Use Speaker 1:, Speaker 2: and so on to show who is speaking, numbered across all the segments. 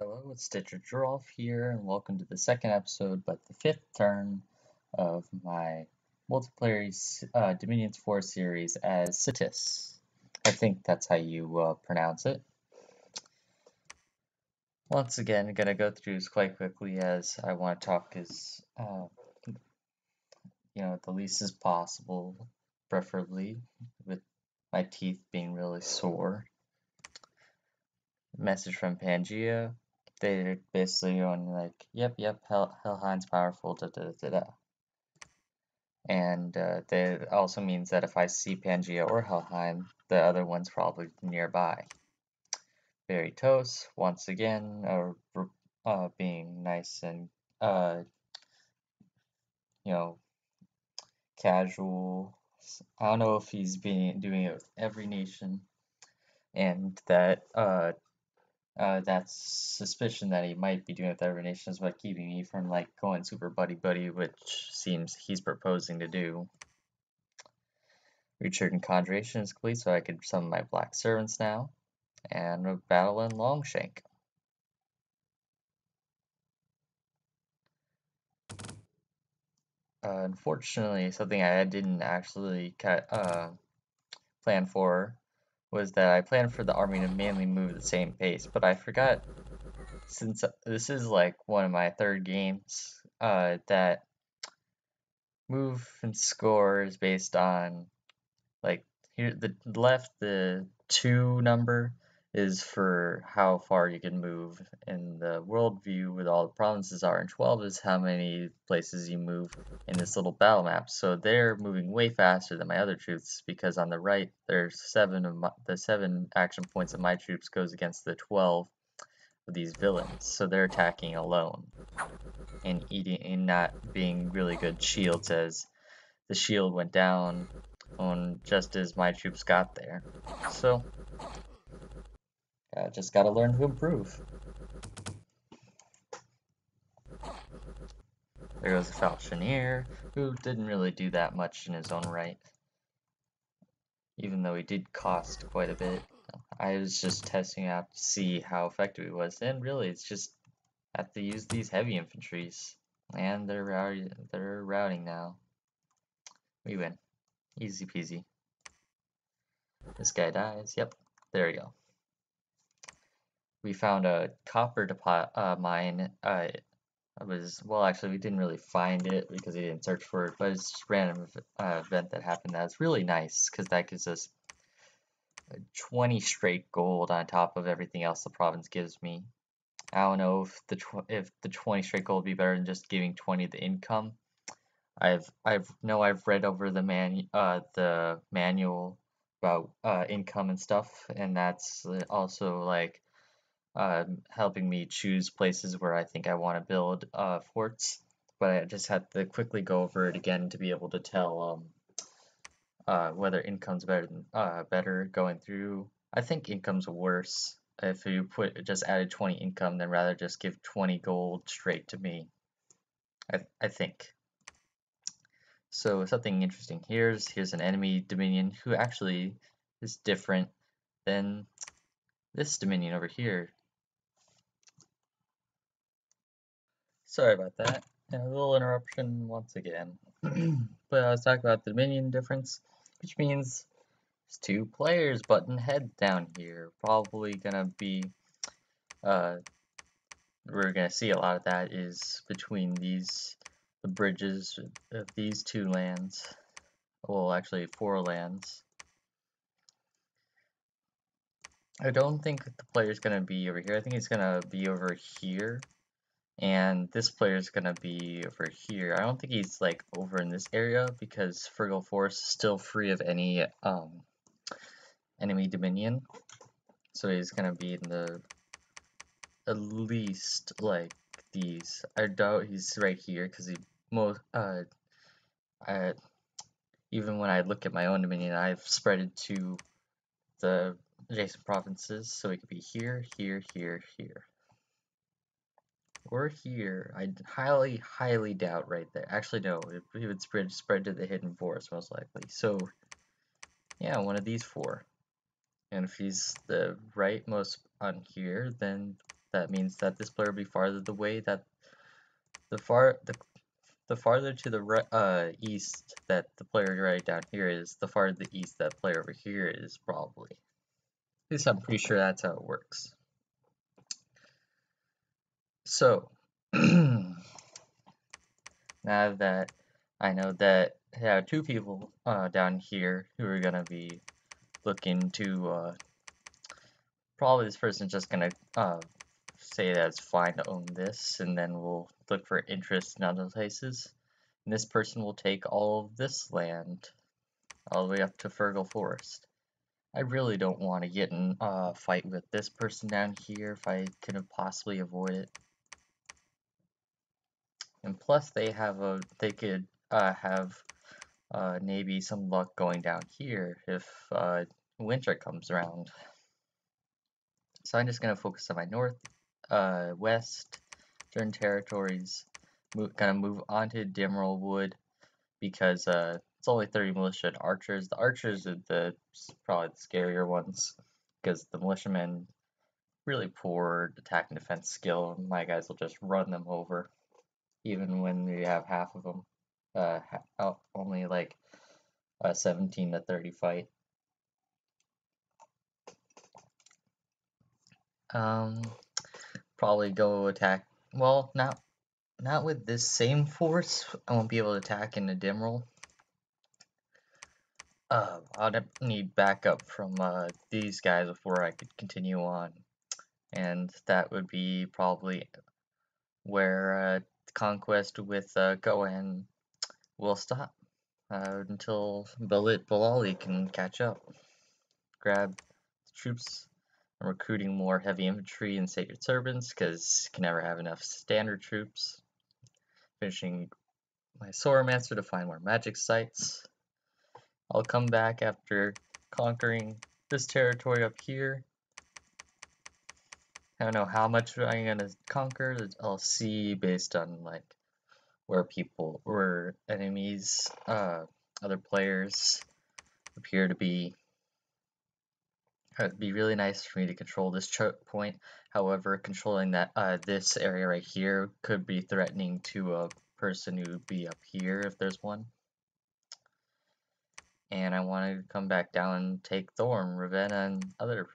Speaker 1: Hello, it's Stitcher Girolf here, and welcome to the second episode, but the fifth turn of my multiplayer uh, Dominions 4 series as C'Tis. I think that's how you uh, pronounce it. Once again, I'm going to go through this quite quickly as I want to talk as, uh, you know, the least as possible, preferably with my teeth being really sore message from Pangea. They're basically going like, yep, yep, Hel Helheim's powerful, da da da da. And uh, that also means that if I see Pangea or Helheim, the other one's probably nearby. Berytos, once again, uh, uh, being nice and, uh, you know, casual. I don't know if he's being doing it with every nation, and that uh, uh, that suspicion that he might be doing with every nation is what keeping me from like going super buddy buddy, which seems he's proposing to do. Richard and Conjuration is complete, so I could summon my Black Servants now, and a battle in Longshank. Uh, unfortunately, something I didn't actually uh, plan for was that I planned for the army to mainly move at the same pace, but I forgot since this is like one of my third games uh, that move and score is based on like here the left the two number is for how far you can move in the world view with all the provinces are, and 12 is how many places you move in this little battle map. So they're moving way faster than my other troops because on the right there's seven of my, the seven action points of my troops goes against the 12 of these villains. So they're attacking alone and eating and not being really good shields as the shield went down on just as my troops got there. So uh, just gotta learn to improve. There goes the Falchineer, who didn't really do that much in his own right. Even though he did cost quite a bit. I was just testing out to see how effective he was, and really it's just have to use these heavy infantries. And they're routing, they're routing now. We win. Easy peasy. This guy dies. Yep, there we go we found a copper deposit uh, mine. Uh, it was well, actually, we didn't really find it because we didn't search for it, but it's just random uh, event that happened. That's really nice because that gives us 20 straight gold on top of everything else the province gives me. I don't know if the if the 20 straight gold would be better than just giving 20 the income. I've I've know I've read over the man uh the manual about uh income and stuff, and that's also like uh, helping me choose places where I think I want to build uh, forts. But I just had to quickly go over it again to be able to tell um, uh, whether income's better than, uh, better going through. I think income's worse if you put just added 20 income then rather just give 20 gold straight to me. I, I think. So something interesting here's here's an enemy dominion who actually is different than this dominion over here. Sorry about that. Yeah, a little interruption once again. but I was talking about the Dominion difference, which means there's two players button head down here. Probably gonna be, uh, we're gonna see a lot of that is between these, the bridges of these two lands. Well, actually four lands. I don't think the player's gonna be over here. I think he's gonna be over here and this player is going to be over here. I don't think he's like over in this area because Fergal Forest is still free of any um, enemy dominion. So he's going to be in the at least like these. I doubt he's right here because he most uh I even when I look at my own dominion, I've spread it to the adjacent provinces, so it could be here, here, here, here. Or here. I highly, highly doubt right there. Actually, no. It would spread, spread to the hidden forest, most likely. So, yeah, one of these four. And if he's the rightmost on here, then that means that this player will be farther the way that the far the the farther to the right, uh, east that the player right down here is, the farther the east that player over here is probably. At least I'm pretty sure that's how it works. So, now that I know that I have two people uh, down here who are going to be looking to, uh, probably this person's just going to uh, say that it's fine to own this, and then we'll look for interest in other places. And this person will take all of this land all the way up to Fergal Forest. I really don't want to get in a fight with this person down here if I could possibly avoid it. And plus they have a, they could uh, have uh, maybe some luck going down here if uh, winter comes around. So I'm just going to focus on my north, uh, west, turn territories, move, gonna move on to Dimrel Wood because uh, it's only 30 militia and archers. The archers are the probably the scarier ones because the militiamen really poor attack and defense skill. My guys will just run them over even when we have half of them. Uh, oh, only like a 17 to 30 fight. Um, probably go attack. Well, not not with this same force. I won't be able to attack in the Dimrel. Uh, I'll need backup from uh, these guys before I could continue on. And that would be probably where uh, conquest with uh, Gohan will stop uh, until Balit Balali can catch up. Grab troops I'm recruiting more heavy infantry and sacred servants because can never have enough standard troops finishing my Sauromancer to find more magic sites. I'll come back after conquering this territory up here. I don't know how much I'm gonna conquer. I'll see based on like where people, where enemies, uh, other players appear to be. It'd be really nice for me to control this choke point. However, controlling that uh, this area right here could be threatening to a person who would be up here if there's one. And I want to come back down and take Thorm, Ravenna, and other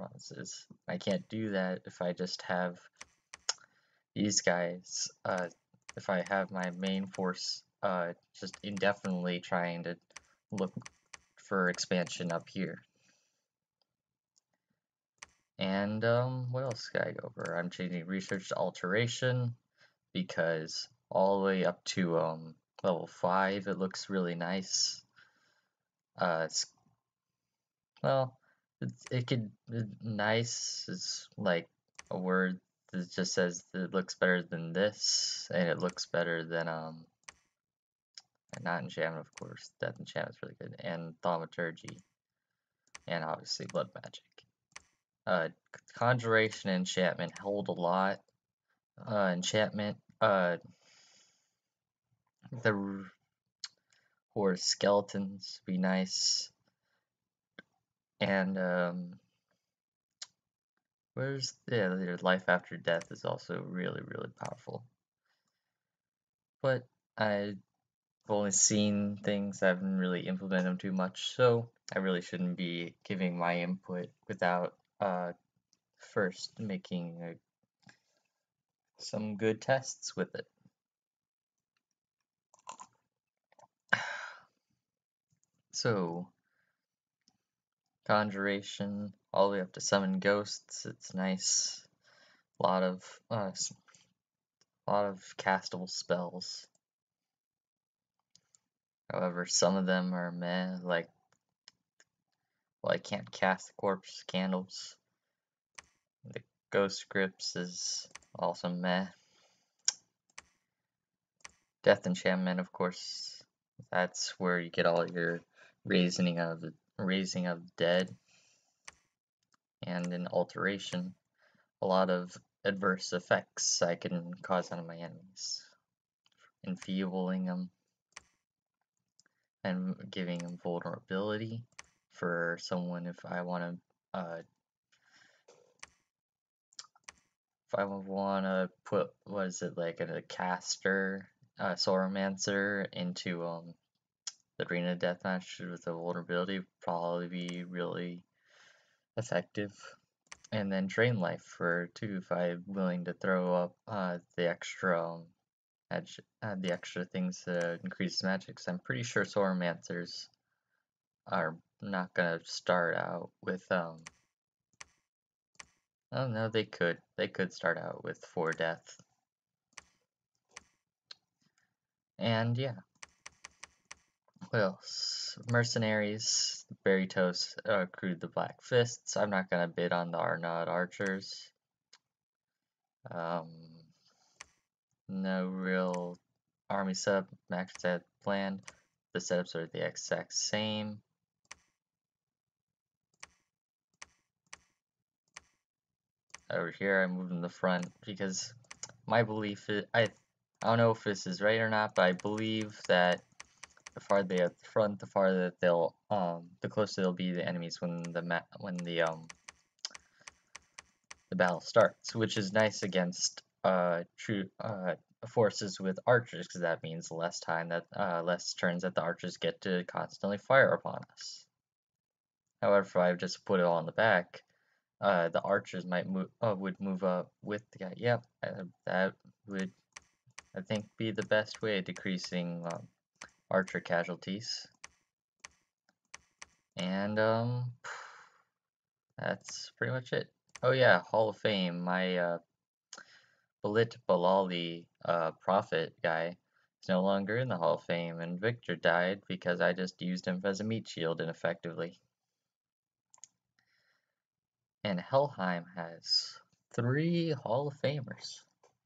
Speaker 1: provinces. I can't do that if I just have these guys. Uh, if I have my main force uh, just indefinitely trying to look for expansion up here. And um, what else can I go over? I'm changing research to alteration because all the way up to um, level 5 it looks really nice. Uh, it's, well, it, could, it, nice is like a word that just says it looks better than this, and it looks better than, um, not enchantment of course, death enchantment is really good, and thaumaturgy, and obviously blood magic. Uh, conjuration and enchantment hold a lot. Uh, enchantment, uh, the horse skeletons be nice. And, um, where's, yeah, their life after death is also really, really powerful. But I've only seen things, I haven't really implemented them too much, so I really shouldn't be giving my input without uh, first making a, some good tests with it. So, conjuration all the way up to summon ghosts. It's nice. A lot of uh, a lot of castable spells. However, some of them are meh, like well, I can't cast corpse candles. The ghost grips is also meh. Death enchantment, of course, that's where you get all your raising of the raising of dead and in alteration. A lot of adverse effects I can cause on my enemies. Enfeebling them and giving them vulnerability for someone if I want to uh, if I want to put, what is it, like a caster, uh, Sauromancer into um the Arena Deathmatch with the vulnerability, probably be really effective. And then Drain Life for two if I'm willing to throw up uh, the extra um, edge, uh, the extra things to increase magic. So I'm pretty sure Sauromancers are not gonna start out with um Oh no, they could. They could start out with four death. And yeah. Well, mercenaries, Berytos uh, accrued the Black Fists. I'm not gonna bid on the Arnaud archers. Um, no real army sub, max set planned. The setups are the exact same. over here I moved in the front because my belief is I I don't know if this is right or not, but I believe that the farther they are at the front, the farther they'll um the closer they'll be the enemies when the ma when the um the battle starts, which is nice against uh true uh forces with archers because that means less time that uh less turns that the archers get to constantly fire upon us. However, if I just put it all in the back, uh, the archers might move uh, would move up with the guy. Yep, uh, that would I think be the best way of decreasing um, archer casualties. And um, that's pretty much it. Oh yeah, Hall of Fame. My uh, Balit Balali uh, prophet guy is no longer in the Hall of Fame, and Victor died because I just used him as a meat shield ineffectively. And Helheim has three Hall of Famers.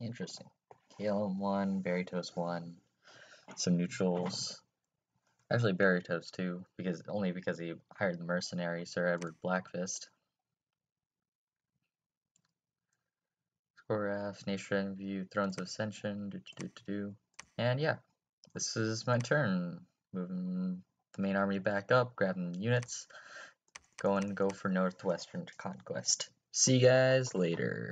Speaker 1: Interesting. Caelum one, Berytos one, some neutrals. Actually Berytos too, because only because he hired the mercenary Sir Edward Blackfist. Scoregraph, Nation View, Thrones of Ascension, do do do do. And yeah, this is my turn. Moving the main army back up, grabbing units go and go for Northwestern Conquest. See you guys later.